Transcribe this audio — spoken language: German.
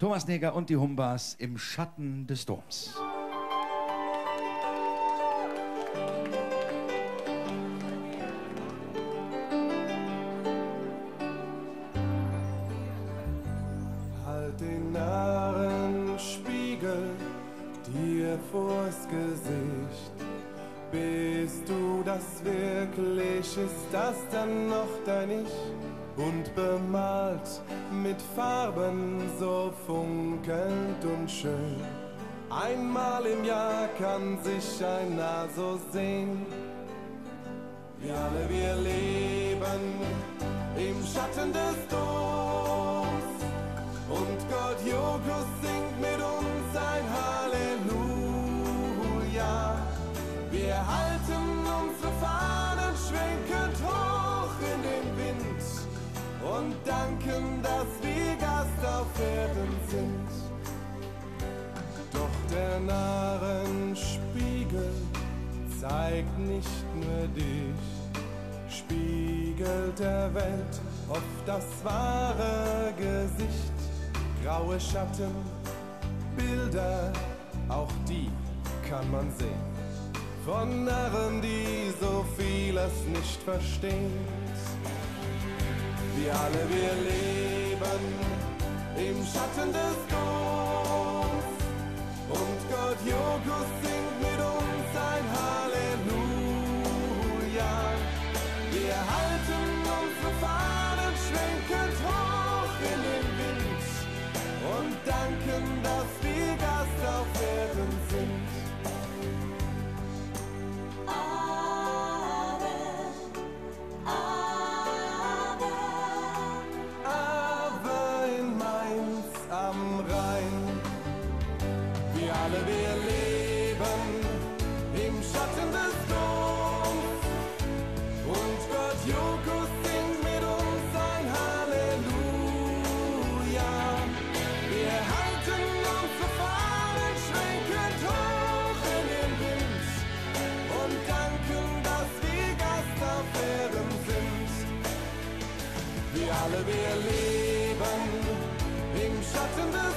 Thomas Neger und die Humbas im Schatten des Doms. Halt den Narrenspiegel dir vors Gesicht. Bist du das wirklich? Ist das dann noch dein Ich? Und bemalt mit Farben so funkelnd und schön. Einmal im Jahr kann sich einer so sehen. Wir alle, wir leben im Schatten des Doms. Und Gott Jokus singt danken, dass wir Gast auf Erden sind. Doch der Narrenspiegel zeigt nicht nur dich, spiegelt der Welt oft das wahre Gesicht. Graue Schatten, Bilder, auch die kann man sehen. Von Narren, die so vieles nicht verstehen. Alle, wir leben im Schatten des Doms. Und Gott Jokus singt mit uns ein Halleluja. Wir halten unsere Fahnen schwenkend hoch alle, wir leben im Schatten des Doms. Und Gott Jokus singt mit uns ein Halleluja. Wir halten unsere Fahnen schwenkend hoch in den Wind und danken, dass wir Gast auf Erden sind. Wir alle, wir leben im Schatten des